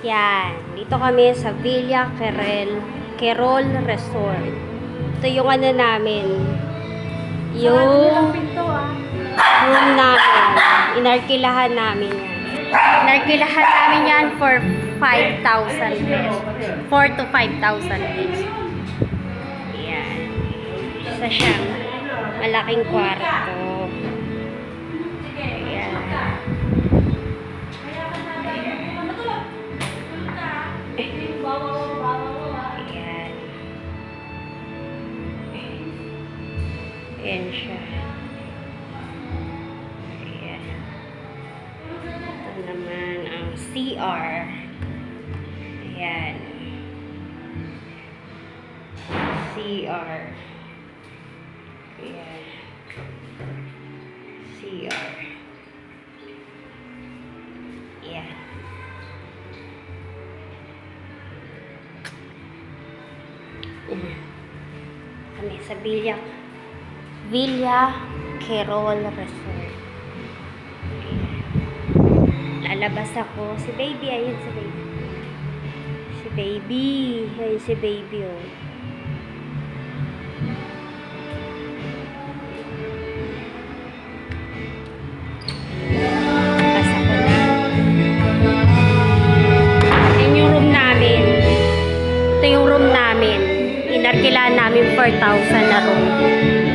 Yan. Dito kami sa Villa Querel, Querol Resort. Ito yung ano namin. Yung pinto ah. room namin. Inarkilahan namin yan. Inarkilahan namin yan for 5,000 pesos. 4 to 5,000 pesos. Yan. Isa siyang malaking kwarto. Ayan siya. Ayan. Ito naman ang CR. Ayan. CR. Ayan. CR. Ayan. Ayan. Kami sa Villa Villa Querol Resort. Lalabas ako. Si baby, ayun si baby. Si baby. Ayun si baby, oh. Namin. Inarkilaan namin 4,000 na room.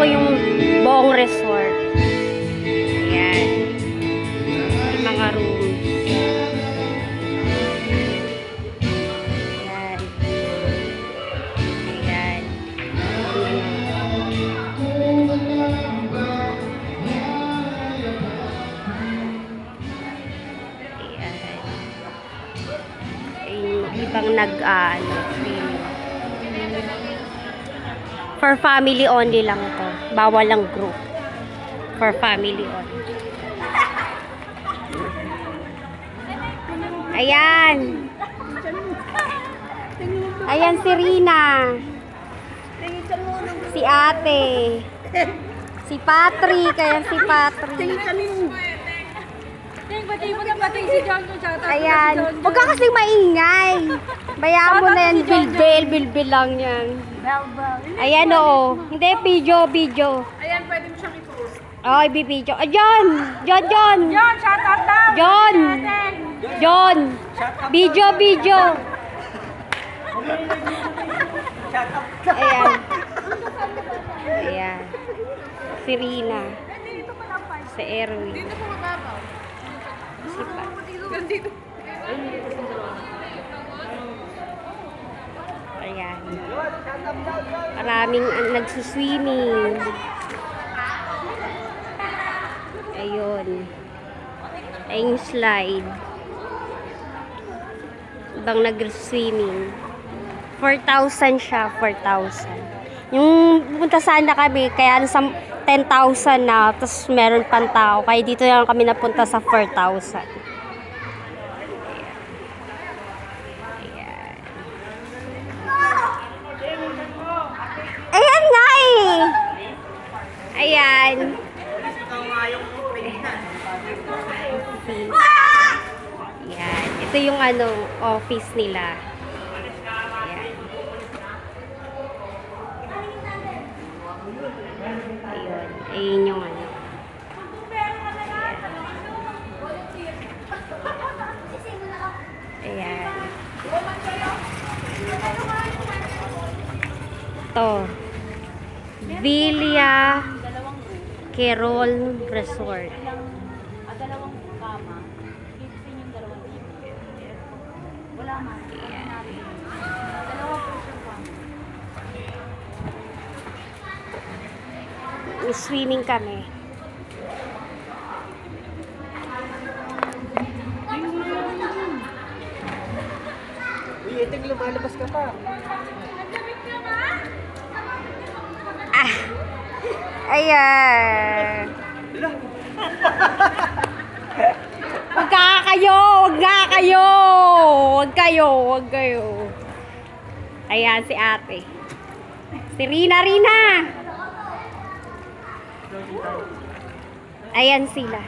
Ko yung buong resort. Ayan. Yung mga rooms. Ayan. Ayan. Ayan. Ayan ibang nag-ano. For family only lang to. Bawal lang group. For family only. Ayan. Ayan si Rina. Si ate. Si Patrick. Ayan si Patrick. Ayan. Huwag ka kasing maingay. Bayaan mo na yan. Bilbil. Bilbil lang yan. Bell, bell. Ayan oo. Hindi, video, video. Ayan, pwede mo siyang i-post. Oh, ibibidyo. Ah, John! John, John! John, shout out daw. John! John! Video, video! Ayan. Ayan. Si Rina. Dito pa lang, Pai. Si Erwin. Dito po mababaw. Si pa. Ganito. Ayan. Maraming ang nagsuswimming. Ayun. Ayun yung slide. Ibang nag-swimming. 4,000 siya, 4,000. Yung pupunta sana kami, kaya nasa 10,000 na, tapos meron pang tao. Kaya dito lang kami napunta sa 4,000. Ayan. Ayan nga eh. Ayan. Ayan. Ito yung ano, office nila. Ayan. Ayun. Ayun yung ano. Ayan. Ito. Villa Querol Resort. Dalawang kama. Yung dalawang. Wala man. Swimming kami. Uy, iting lumalabas ka pa. Ayan. Huwag ka kayo! Huwag nga kayo! Huwag kayo! Huwag kayo! Ayan si ate. Si Rina Rina! Ayan sila.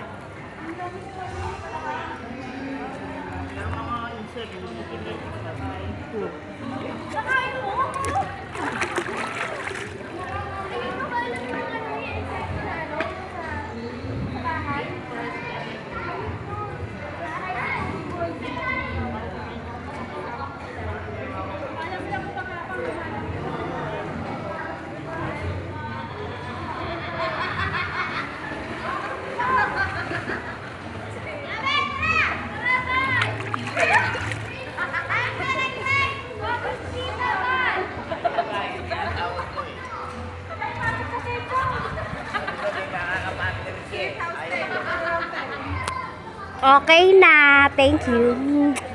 Okay na. Thank you.